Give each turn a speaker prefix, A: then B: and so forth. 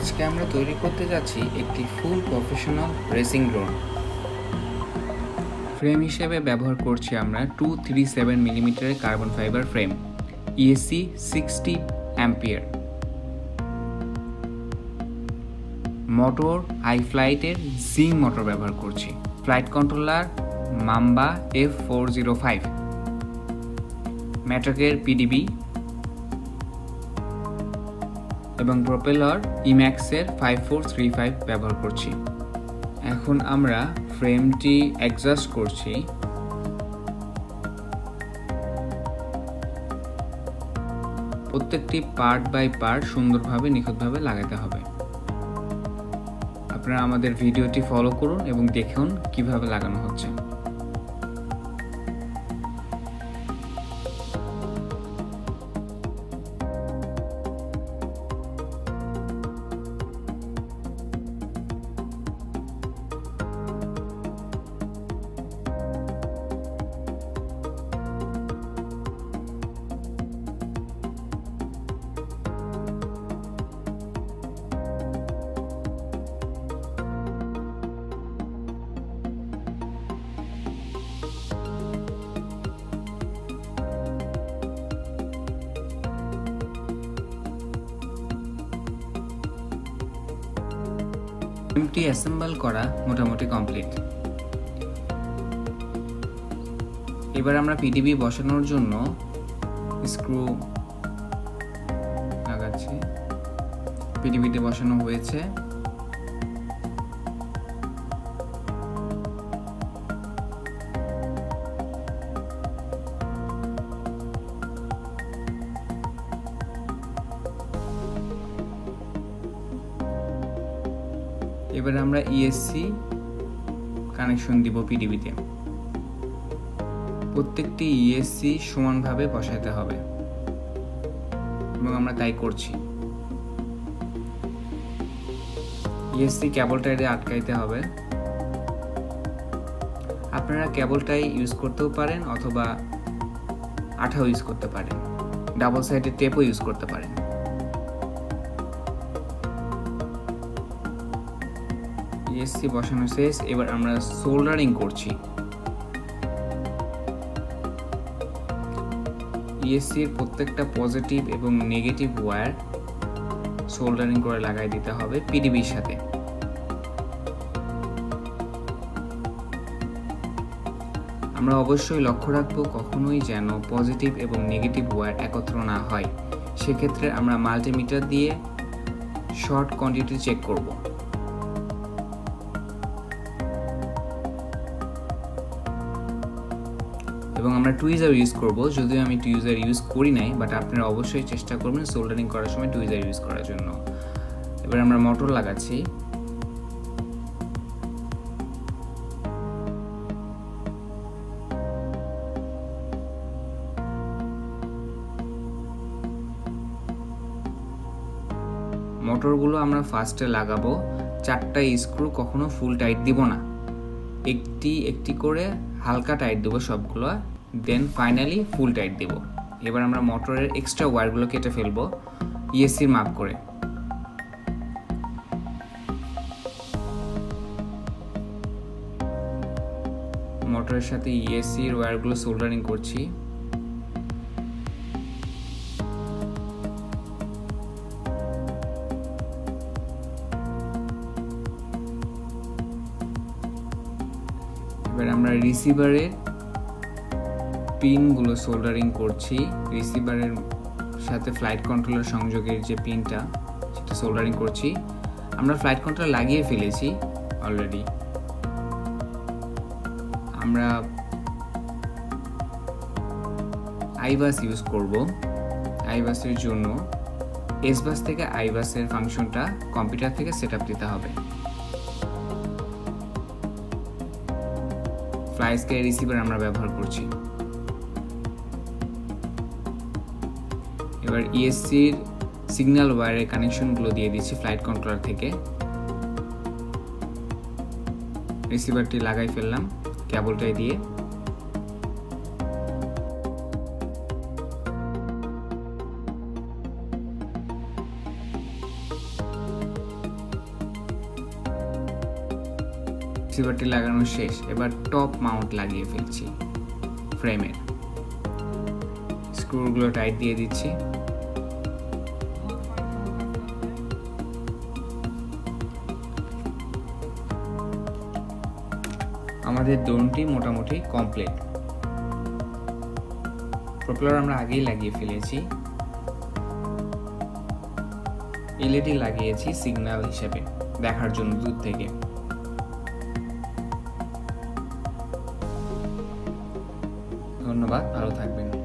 A: আজকে আমরা তৈরি করতে যাচ্ছি একটি full professional racing drone. Frame হিসেবে ব্যবহার করছি আমরা টু থ্রি সেভেন মিলিমিটারের carbon fibre frame ESC sixty ampere motor high ফ্লাইটের জিং মোটর ব্যবহার করছি। Flight controller Mamba F four zero five ম্যাট্রকের PDB এবং প্রপেলর ইম্যাক্সের ফাইভ ফোর থ্রি ফাইভ ব্যবহার করছি। এখন আমরা ফ্রেমটি অ্যাডজাস্ট করছি। প্রত্যেকটি পার্ট বাই পার্ট সুন্দরভাবে, নিখুঁতভাবে লাগাতে হবে। আপনারা আমাদের ভিডিওটি ফলো করুন এবং দেখুন কীভাবে লাগানো হচ্ছে। ফ্রেমটি অ্যাসেম্বল করা মোটামুটি কমপ্লিট। এবার আমরা পিডিবি বসানোর জন্য স্ক্রু লাগাচ্ছি। পিডিবিতে বসানো হয়েছে। এবার আমরা ইএসসি কানেকশন দিব পিডিবিতে প্রত্যেকটি ইএসসি সমানভাবে বসাতে হবে। এবং আমরা তাই করছি। ইএসসি কেবলটাই আটকাইতে হবে। আপনারা কেবলটাই ইউজ করতেও পারেন অথবা আঠাও ইউজ করতে পারেন। ডাবল সাইডের টেপও ইউজ করতে পারেন। ইএসসি বসানো শেষ, এবার আমরা সোল্ডারিং করছি। ইএসসির প্রত্যেকটা পজিটিভ এবং নেগেটিভ ওয়্যার সোল্ডারিং করে লাগাই দিতে হবে পিডিবির সাথে। আমরা অবশ্যই লক্ষ্য রাখব কখনোই যেন পজিটিভ এবং নেগেটিভ ওয়্যার একত্র না হয়। সেক্ষেত্রে আমরা মাল্টিমিটার দিয়ে শর্ট কোয়ান্টিটি চেক করব। এবং আমরা টুইজার ইউজ করব। যদিও আমি টুইজার ইউজ করি নাই বাট আপনারা অবশ্যই চেষ্টা করবেন সোল্ডারিং করার সময় টুইজার ইউজ করার জন্য। এবার আমরা মোটর লাগাচ্ছি। মোটরগুলো আমরা ফার্স্টে লাগাবো। চারটা স্ক্রু কখনো ফুল টাইট দিব না। একটি একটি করে হালকা টাইট দেবো সবগুলো দেন ফাইনালি ফুল টাইট দেবো। এবার আমরা মোটরের এক্সট্রা ওয়্যারগুলো কেটে ফেলব ইএসসির মাপ করে। মোটরের সাথে ইএসসির ওয়্যারগুলো সোল্ডারিং করছি। এবার আমরা রিসিভারের পিনগুলো সোল্ডারিং করছি। রিসিভারের সাথে ফ্লাইট কন্ট্রোলার সংযোগের যে পিনটা সেটা সোল্ডারিং করছি। আমরা ফ্লাইট কন্ট্রোলার লাগিয়ে ফেলেছি অলরেডি আমরা আইবাস ইউজ করব। আইবাসের জন্য এসবাস থেকে আইবাসের ফাংশনটা কম্পিউটার থেকে সেট দিতে হবে। ফ্লাইস্কে রিসিভার আমরা ব্যবহার করছি। এবার ইএসসির সিগন্যাল ওয়্যারের কানেকশনগুলো দিয়ে দিচ্ছি ফ্লাইট কন্ট্রোলার থেকে। রিসিভারটি লাগাই ফেললাম কেবলটাই দিয়ে। রিসিভারটি লাগানো শেষ, এবার টপ মাউন্ট লাগিয়ে ফেলছি ফ্রেমের। স্ক্রুগুলো টাইট দিয়ে দিচ্ছি। আমাদের দোনটি মোটামুটি কমপ্লিট। প্রপেলার আমরা আগেই লাগিয়ে ফেলেছি। এলইডি লাগিয়েছি সিগন্যাল হিসেবে দেখার জন্য দূর থেকে। ধন্যবাদ ভালো থাকবেন।